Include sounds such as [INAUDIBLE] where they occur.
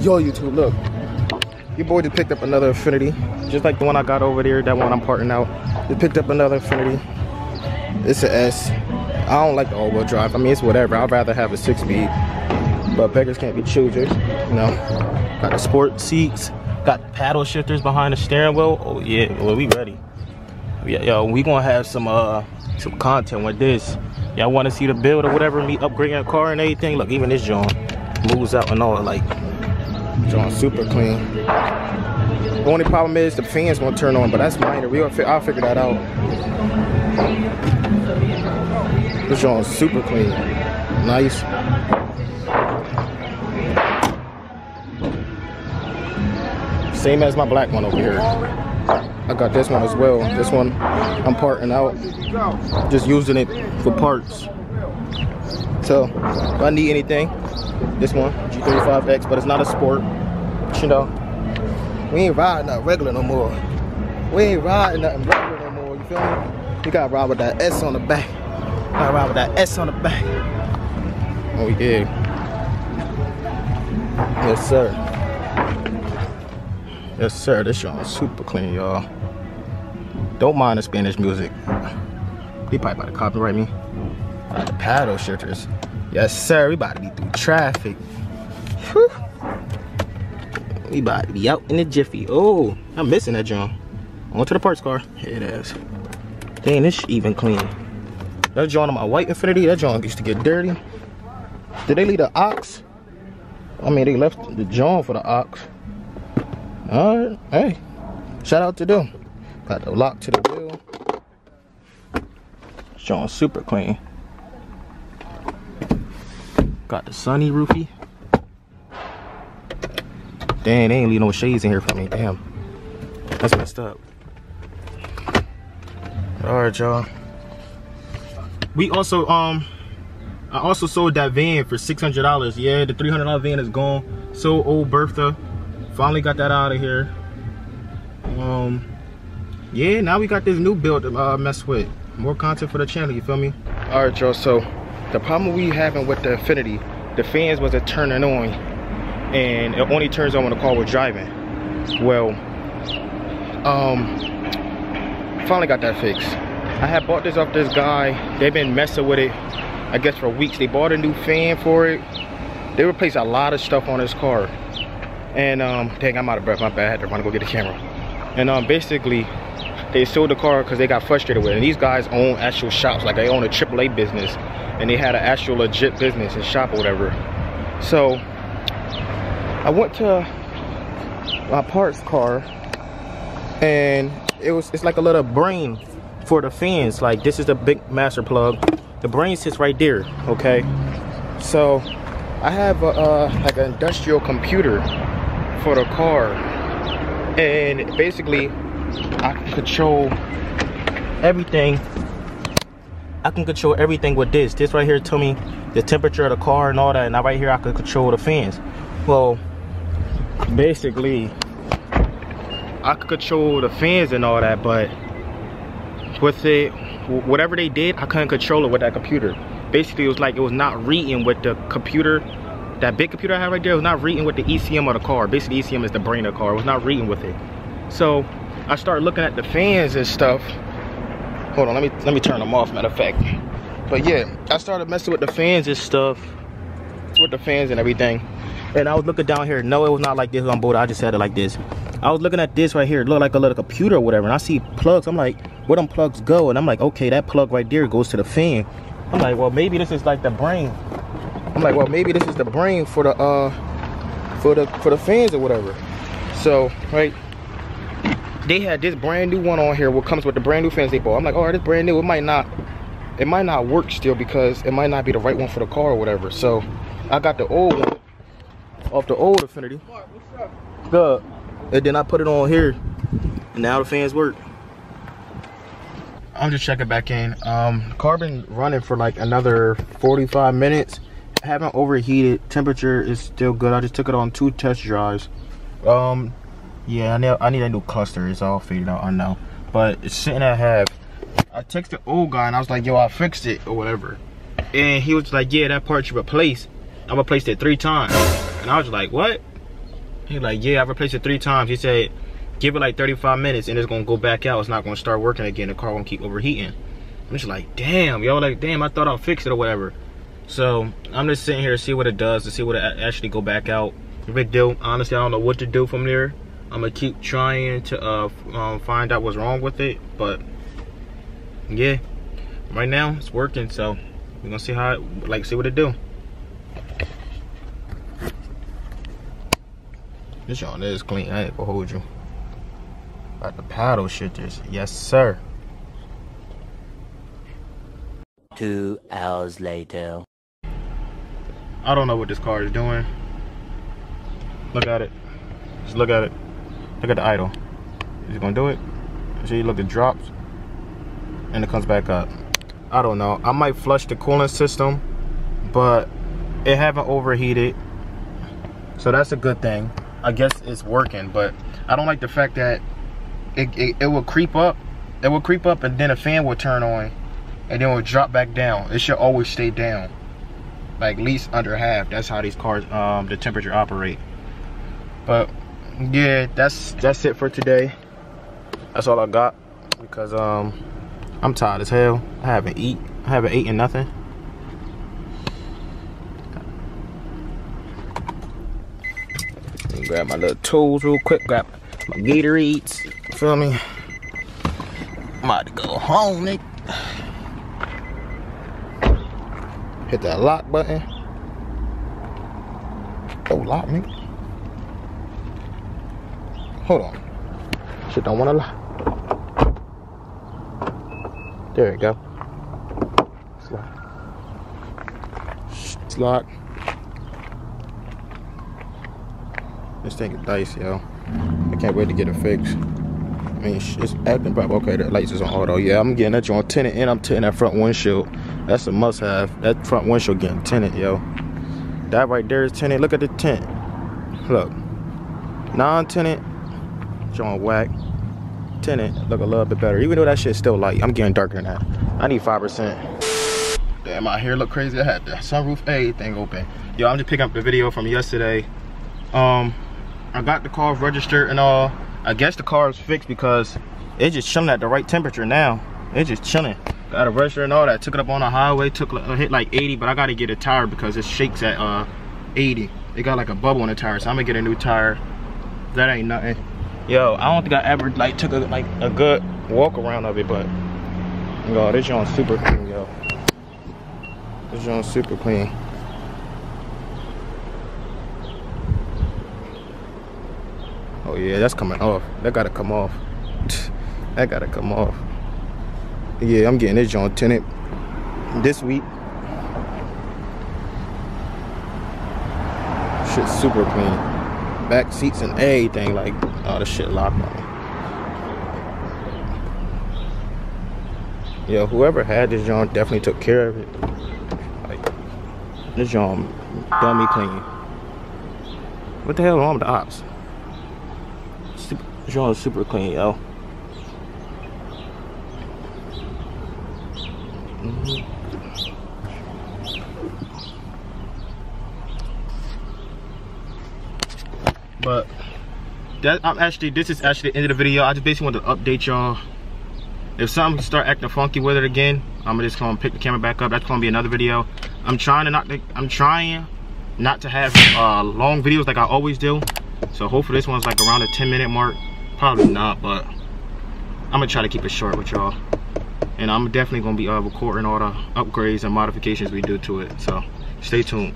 Yo, YouTube, look. Your boy just picked up another Infiniti. Just like the one I got over there, that one I'm parting out. Just picked up another Infiniti. It's an S. I don't like the all-wheel drive. I mean, it's whatever. I'd rather have a six-speed. But beggars can't be choosers, you know. Got the sport seats. Got paddle shifters behind the steering wheel. Oh, yeah. Well, we ready. Yeah, yo, we gonna have some uh some content with this. Y'all want to see the build or whatever, me upgrading a car and everything. Look, even this John moves out and all like John super clean. The only problem is the fans won't turn on, but that's minor. We will I'll figure that out. This John's super clean. Nice. Same as my black one over here. I got this one as well. This one I'm parting out. Just using it for parts. So if I need anything, this one, G35X, but it's not a sport. But, you know, we ain't riding that regular no more. We ain't riding nothing regular no more, you feel me? You gotta ride with that S on the back. Gotta ride with that S on the back. Oh yeah. Yes, sir. Yes, sir. This y'all super clean, y'all. Don't mind the Spanish music. They probably about to copyright me. Uh, the paddle shifters. Yes, sir. We about to be through traffic. Whew. We about to be out in the jiffy. Oh, I'm missing that John. On to the parts car. Here it is. Dang, this even clean. That John on my white Infiniti, that John used to get dirty. Did they leave the ox? I mean, they left the John for the ox. Alright, hey. Shout out to them. Got the lock to the wheel. John super clean. Got the sunny roofie. Dang, they ain't leave no shades in here for me. Damn. That's messed up. Alright, y'all. We also, um, I also sold that van for $600. Yeah, the $300 van is gone. So old Bertha. Finally got that out of here. Um, yeah, now we got this new build to uh, mess with. More content for the channel, you feel me? Alright, y'all, so the problem we having with the Infiniti, the fans wasn't turning on and it only turns on when the car was driving. Well, um, finally got that fixed. I had bought this off this guy. They've been messing with it, I guess for weeks. They bought a new fan for it. They replaced a lot of stuff on this car. And um, dang, I'm out of breath, my bad. I had to run to go get the camera. And um, basically, they sold the car because they got frustrated with it. And these guys own actual shops, like they own a AAA business. And they had an actual legit business and shop or whatever. So, I went to my parts car and it was it's like a little brain for the fans like this is the big master plug the brain sits right there okay so I have a uh, like an industrial computer for the car and basically I can control everything I can control everything with this this right here tell me the temperature of the car and all that and now right here I can control the fans well basically I could control the fans and all that, but with it, whatever they did, I couldn't control it with that computer. Basically, it was like it was not reading with the computer, that big computer I have right there, was not reading with the ECM of the car. Basically, ECM is the brain of the car. It was not reading with it. So I started looking at the fans and stuff. Hold on, let me let me turn them off, matter of fact. But yeah, I started messing with the fans and stuff. With the fans and everything and I was looking down here. No, it was not like this on board. I just had it like this. I was looking at this right here. It looked like a little computer or whatever. And I see plugs. I'm like, where them plugs go? And I'm like, okay, that plug right there goes to the fan. I'm like, well, maybe this is like the brain. I'm like, well, maybe this is the brain for the uh for the for the fans or whatever. So, right. They had this brand new one on here what comes with the brand new fans they. I'm like, oh, this brand new. It might not it might not work still because it might not be the right one for the car or whatever. So I got the old one off the old Infiniti. Good. And then I put it on here. And now the fans work. I'm just checking back in. Um, running for like another 45 minutes. haven't overheated. Temperature is still good. I just took it on two test drives. Um, yeah, I need, I need a new cluster. It's all faded out, I know. But it's sitting at half. I texted the old guy and I was like, yo, I fixed it or whatever. And he was like, yeah, that part you replaced. I replaced it three times. And I was like, what? He like, yeah, I replaced it three times. He said, give it like 35 minutes and it's gonna go back out. It's not gonna start working again. The car won't keep overheating. I'm just like, damn, yo, like, damn, I thought I'll fix it or whatever. So I'm just sitting here to see what it does, to see what it actually go back out. It do, honestly, I don't know what to do from there. I'm gonna keep trying to uh, um, find out what's wrong with it, but yeah, right now it's working. So we're gonna see how, it, like, see what it do. This y'all is clean. I ain't gonna hold you. About the paddle shit this. Yes, sir. Two hours later. I don't know what this car is doing. Look at it. Just look at it. Look at the idle. Is it gonna do it? See, look, it drops and it comes back up. I don't know. I might flush the cooling system, but it haven't overheated. So that's a good thing. I guess it's working, but I don't like the fact that it, it, it will creep up. It will creep up and then a fan will turn on and then it will drop back down. It should always stay down. Like least under half. That's how these cars, um, the temperature operate. But yeah, that's that's it for today. That's all I got because um I'm tired as hell. I haven't eat. I haven't eaten nothing. grab my little tools real quick. Grab my Gatorades. Feel me? I'm about to go home, Nick. Hit that lock button. Oh, lock me. Hold on. Shit don't wanna lie. There we go. It's locked. This thing is dice, yo. I can't wait to get it fixed. I mean, it's acting proper. Okay, the lights is on auto. Yeah, I'm getting that joint tinted and I'm tinting that front windshield. That's a must have. That front windshield getting tinted, yo. That right there is tinted. Look at the tint. Look. Non-tinted. Joint whack. Tenant Look a little bit better. Even though that shit's still light. I'm getting darker than that. I need 5%. Damn, my hair look crazy. I had the sunroof A thing open. Yo, I'm just picking up the video from yesterday. Um, I got the car registered and all. I guess the car is fixed because it's just chilling at the right temperature now. It's just chilling. Got a register and all that. Took it up on the highway. Took a hit like 80, but I got to get a tire because it shakes at uh 80. It got like a bubble in the tire, so I'm gonna get a new tire. That ain't nothing. Yo, I don't think I ever like took a like a good walk around of it, but yo, this joint super clean, yo. This joint super clean. Oh yeah, that's coming off. That gotta come off. [LAUGHS] that gotta come off. Yeah, I'm getting this joint tinted this week. Shit's super clean. Back seats and everything, like all the shit locked on. Yo, whoever had this joint definitely took care of it. Like, this joint dummy clean. What the hell wrong with the ops? Joint is super clean, yo. Mm -hmm. But that I'm actually this is actually the end of the video. I just basically want to update y'all. If something start acting funky with it again, I'm just gonna pick the camera back up. That's gonna be another video. I'm trying to not I'm trying not to have uh, long videos like I always do. So hopefully this one's like around the 10 minute mark. Probably not, but I'm gonna try to keep it short with y'all. And I'm definitely gonna be uh, recording all the upgrades and modifications we do to it. So stay tuned.